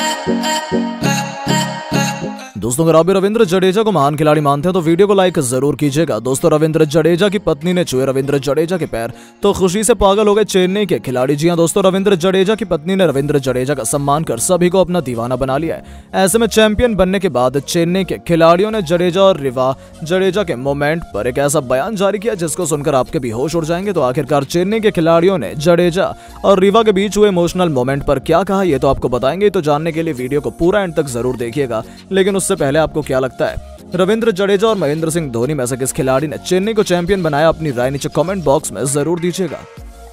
uh, uh. uh. दोस्तों, अगर आप भी रविंद्र जडेजा को महान खिलाड़ी मानते हैं तो वीडियो को लाइक ज़रूर कीजिएगा। दोस्तों, रविंद्र जडेजा की पत्नी ने छुए रविंद्र जडेजा के पैर तो खुशी से पागल हो गए चेन्नई के खिलाड़ी। जी हाँ दोस्तों, रविंद्र जडेजा की पत्नी ने रविंद्र जडेजा का सम्मान कर सभी को अपना दीवाना बना लिया है। ऐसे में चैंपियन बनने के बाद चेन्नई के खिलाड़ियों ने जडेजा और रिवा, जडेजा के मोमेंट पर एक ऐसा बयान जारी किया, जिसको सुनकर आपके भी होश उड़ जाएँगे। तो आखिरकार चेन्नई के खिलाड़ियों ने जडेजा और रिवा के बीच हुए इमोशनल मोमेंट पर क्या कहा यह तो आपको बताएँगे। तो जानने के लिए वीडियो को पूरा एंड तक ज़रूर देखिएगा। लेकिन उससे पहले आपको क्या लगता है? रविंद्र जडेजा और महेंद्र सिंह धोनी में से किस खिलाड़ी ने चेन्नई को चैंपियन बनाया? अपनी राय नीचे कमेंट बॉक्स में ज़रूर दीजिएगा।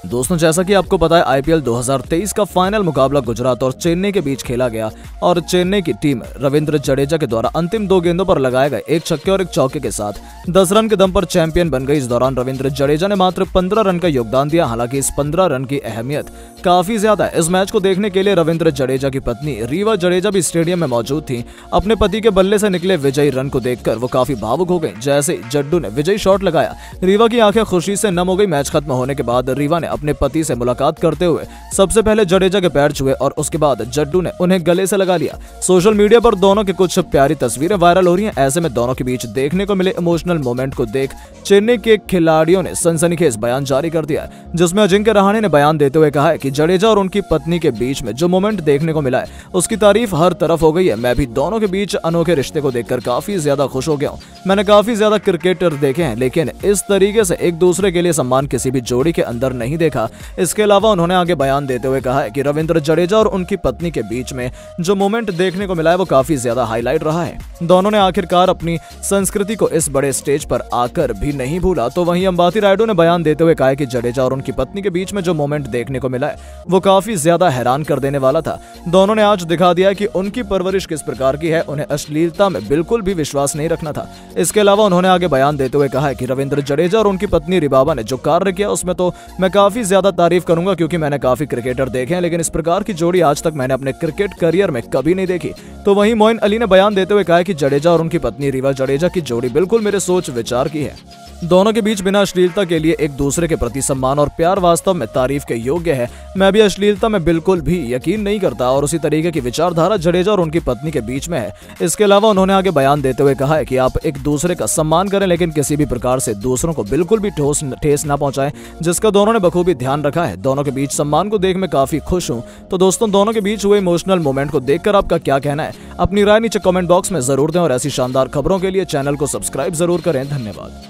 दोस्तों, जैसा कि आपको पता है आईपीएल 2023 का फाइनल मुकाबला गुजरात और चेन्नई के बीच खेला गया और चेन्नई की टीम रविंद्र जडेजा के द्वारा अंतिम दो गेंदों पर लगाए गए एक छक्के और एक चौके के साथ 10 रन के दम पर चैंपियन बन गई। इस दौरान रविंद्र जडेजा ने मात्र 15 रन का योगदान दिया। हालाँकि इस 15 रन की अहमियत काफ़ी ज़्यादा है। इस मैच को देखने के लिए रविंद्र जडेजा की पत्नी रीवा जडेजा भी स्टेडियम में मौजूद थी। अपने पति के बल्ले से निकले विजयी रन को देखकर वो काफ़ी भावुक हो गई जैसे जड्डू ने विजयी शॉट लगाया, रीवा की आँखें खुशी से नम हो गई। मैच खत्म होने के बाद रीवा ने अपने पति से मुलाकात करते हुए सबसे पहले जडेजा के पैर छुए और उसके बाद जड्डू ने उन्हें गले से लगा लिया। सोशल मीडिया पर दोनों की कुछ प्यारी तस्वीरें वायरल हो रही हैं। ऐसे में दोनों के बीच देखने को मिले इमोशनल मोमेंट को देख चेन्नई के खिलाड़ियों ने सनसनीखेज बयान जारी कर दिया जिसमें अजिंक्य रहाणे ने बयान देते हुए कहा है कि जडेजा और उनकी पत्नी के बीच में जो मोमेंट देखने को मिला है, उसकी तारीफ़ हर तरफ़ हो गई है। मैं भी दोनों के बीच अनोखे रिश्ते को देखकर काफ़ी ज़्यादा खुश हो गया हूँ। मैंने काफ़ी ज़्यादा क्रिकेटर देखे हैं, लेकिन इस तरीके से एक दूसरे के लिए सम्मान किसी भी जोड़ी के अंदर नहीं देखा। इसके अलावा उन्होंने आगे बयान देते हुए कहा है कि रविंद्र जडेजा और उनकी पत्नी के बीच में जो मोमेंट देखने को मिला है वो काफ़ी ज़्यादा हाईलाइट रहा है। दोनों ने आखिरकार अपनी संस्कृति को इस बड़े स्टेज पर आकर भी नहीं भूला। तो वहीं अंबाती रायडू ने बयान देते हुए कहा कि जडेजा और उनकी पत्नी के बीच में जो मोमेंट देखने को मिला है, वो काफ़ी ज़्यादा हैरान कर देने वाला था। दोनों ने आज दिखा दिया कि उनकी परवरिश किस प्रकार की है, उन्हें अश्लीलता में बिल्कुल भी विश्वास नहीं रखना था। इसके अलावा उन्होंने आगे बयान देते हुए कहा है कि रविंद्र जडेजा और उनकी पत्नी रिबाबा ने जो कार्य किया, उसमें तो मैं काफ़ी ज़्यादा तारीफ़ करूँगा क्योंकि मैंने काफ़ी क्रिकेटर देखे हैं, लेकिन इस प्रकार की जोड़ी आज तक मैंने अपने क्रिकेट करियर में कभी नहीं देखी। तो वहीं मोइन अली ने बयान देते हुए कहा कि जडेजा और उनकी पत्नी रीवा जडेजा की जोड़ी बिल्कुल मेरे सोच विचार की है। दोनों के बीच बिना अश्लीलता के लिए एक दूसरे के प्रति सम्मान और प्यार वास्तव में तारीफ़ के योग्य है। मैं भी अश्लीलता में बिल्कुल भी यकीन नहीं करता और उसी तरीके की विचारधारा जडेजा और उनकी पत्नी के बीच में है। इसके अलावा उन्होंने आगे बयान देते हुए कहा है कि आप एक दूसरे का सम्मान करें, लेकिन किसी भी प्रकार से दूसरों को बिल्कुल भी ठोस ठेस न पहुंचाएँ, जिसका दोनों ने बखूबी ध्यान रखा है। दोनों के बीच सम्मान को देख मैं काफ़ी खुश हूँ। तो दोस्तों, दोनों के बीच हुए इमोशनल मोमेंट को देखकर आपका क्या कहना है? अपनी राय नीचे कमेंट बॉक्स में ज़रूर दें और ऐसी शानदार खबरों के लिए चैनल को सब्सक्राइब ज़रूर करें। धन्यवाद।